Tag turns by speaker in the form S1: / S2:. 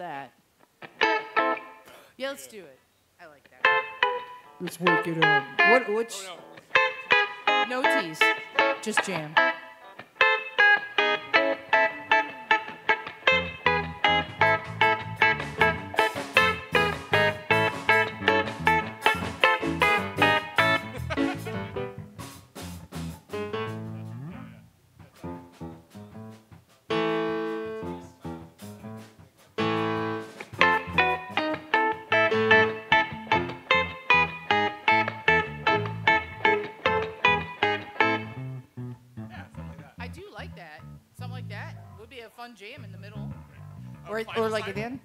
S1: that? Yeah, let's do it. I like that.
S2: Let's wake it up. What? Which?
S1: No tease, just jam. Like that. Something like that would be a fun jam in the middle. Or, or like the end.